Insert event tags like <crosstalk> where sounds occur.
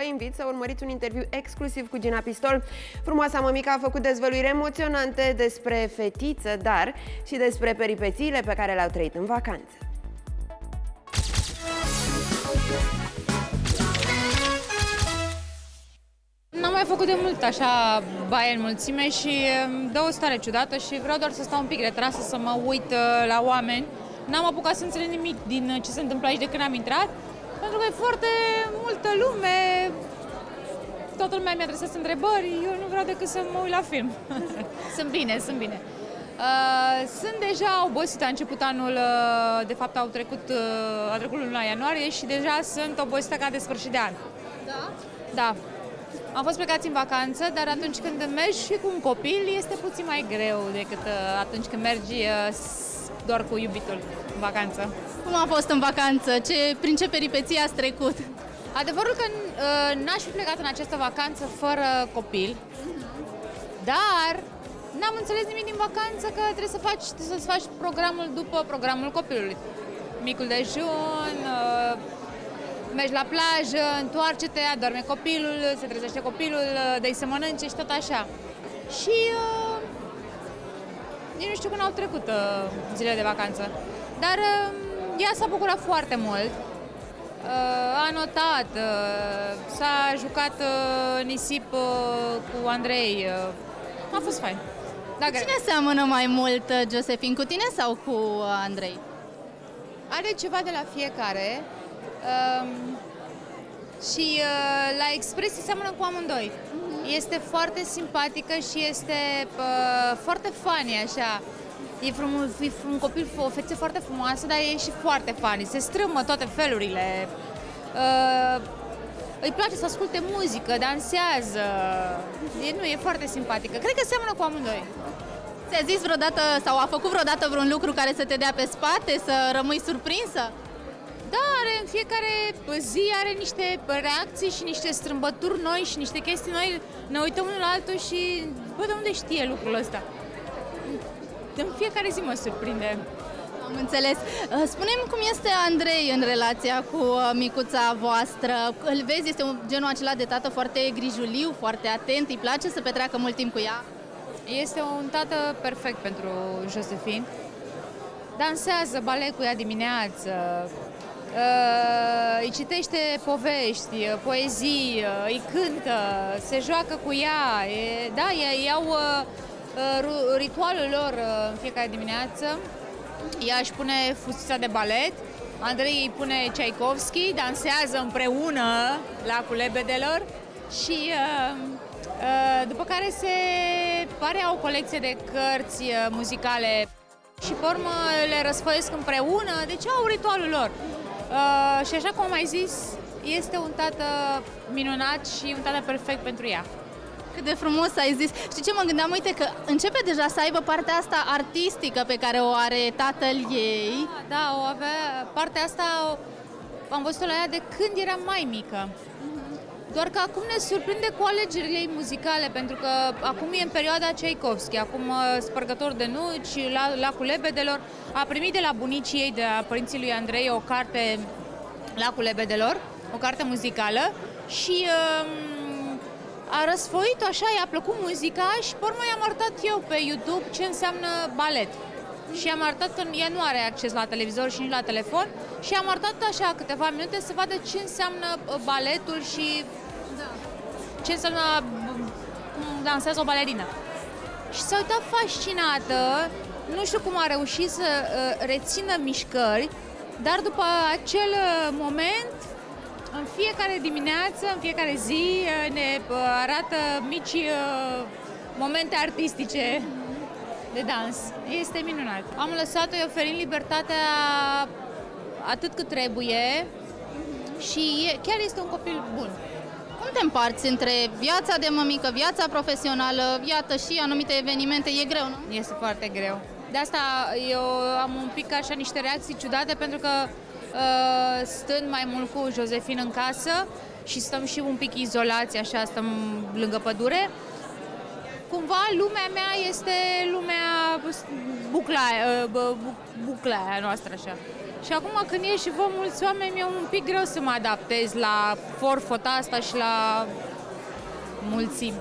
vă invit să urmăriți un interviu exclusiv cu Gina Pistol. Frumoasa mămică a făcut dezvăluiri emoționante despre fetiță, dar și despre peripețiile pe care le-au trăit în vacanță. N-am mai făcut de mult așa baie în mulțime și îmi dă o stare ciudată și vreau doar să stau un pic retrasă, să mă uit uh, la oameni. N-am apucat să înțeleg nimic din uh, ce se întâmplă aici de când am intrat, pentru că e foarte multă lume, toată lumea mi-a adresat întrebări, eu nu vreau decât să mă uit la film. <laughs> sunt bine, sunt bine. Uh, sunt deja obosită, a început anul, uh, de fapt au trecut, uh, a trecut luna ianuarie și deja sunt obosită ca de sfârșit de an. Da? Da. Am fost plecați în vacanță, dar atunci când mergi și cu un copil este puțin mai greu decât uh, atunci când mergi uh, s- doar cu iubitul în vacanță. Cum a fost în vacanță? Ce, prin ce peripeții ați trecut? Adevărul că uh, n-aș fi plecat în această vacanță fără copil, dar n-am înțeles nimic din vacanță că trebuie să faci, să-ți faci programul după programul copilului. Micul dejun, uh, mergi la plajă, întoarce-te, adorme copilul, se trezește copilul, uh, dai să mănânce și tot așa. Și uh, nici nu știu când au trecut uh, zilele de vacanță. Dar uh, ea s-a bucurat foarte mult. Uh, a notat, uh, s-a jucat uh, nisip uh, cu Andrei. Uh, a fost fain. Da, Cine seamănă mai mult, uh, Josefin, cu tine sau cu uh, Andrei? Are ceva de la fiecare um, și uh, la expresie seamănă cu amândoi. Este foarte simpatică și este uh, foarte funny, așa. E, frum, e un copil, o fețe foarte frumoasă, dar e și foarte funny. Se strâmbă toate felurile. Uh, îi place să asculte muzică, dansează. E, nu, e foarte simpatică. Cred că seamănă cu amândoi. Ți-a zis vreodată sau a făcut vreodată vreun lucru care să te dea pe spate, să rămâi surprinsă? Da, are în fiecare zi are niște reacții și niște strâmbături noi și niște chestii noi. Ne uităm unul la altul și, bă, de unde știe lucrul ăsta? În fiecare zi mă surprinde. Am înțeles. Uh, Spune-mi cum este Andrei în relația cu uh, micuța voastră. Îl vezi, este un genul acela de tată foarte grijuliu, foarte atent, îi place să petreacă mult timp cu ea? Este un tată perfect pentru Josephine. Dansează balet cu ea dimineață, uh, îi citește povești, uh, poezii, uh, îi cântă, se joacă cu ea. E, da, ei iau uh, uh, ru- ritualul lor uh, în fiecare dimineață. Ea își pune fustița de balet, Andrei îi pune Tchaikovsky, dansează împreună lacul lebedelor și uh, uh, după care se pare au o colecție de cărți uh, muzicale și pe urmă le răsfoiesc împreună, deci au ritualul lor. Uh, și așa cum am mai zis, este un tată minunat și un tată perfect pentru ea. Cât de frumos ai zis. Știi ce mă gândeam? Uite că începe deja să aibă partea asta artistică pe care o are tatăl ei. Da, o avea, partea asta o, am văzut-o la ea de când era mai mică. Doar că acum ne surprinde cu alegerile ei muzicale, pentru că acum e în perioada Tchaikovsky, acum uh, Spărgător de nuci, la, Lacul Lebedelor. A primit de la bunicii ei, de la părinții lui Andrei, o carte Lacul Lebedelor, o carte muzicală și um, a răsfoit așa, i-a plăcut muzica și pe urmă i-am arătat eu pe YouTube ce înseamnă balet. Și am arătat că ea nu are acces la televizor și nici la telefon și am arătat așa câteva minute să vadă ce înseamnă uh, baletul și ce înseamnă b- cum dansează o balerină. Și s-a uitat fascinată, nu știu cum a reușit să uh, rețină mișcări, dar după acel uh, moment, în fiecare dimineață, în fiecare zi, uh, ne uh, arată mici uh, momente artistice de dans. Este minunat. Am lăsat-o, i oferind libertatea atât cât trebuie și e, chiar este un copil bun. Cum te împarți între viața de mămică, viața profesională, iată și anumite evenimente? E greu, nu? Este foarte greu. De asta eu am un pic așa niște reacții ciudate pentru că uh, stând mai mult cu Josefin în casă și stăm și un pic izolați, așa, stăm lângă pădure, cumva lumea mea este lumea bucla, uh, bu- bucla aia noastră așa. Și acum când e și vă mulți oameni, mi-e un pic greu să mă adaptez la forfota asta și la mulțimi.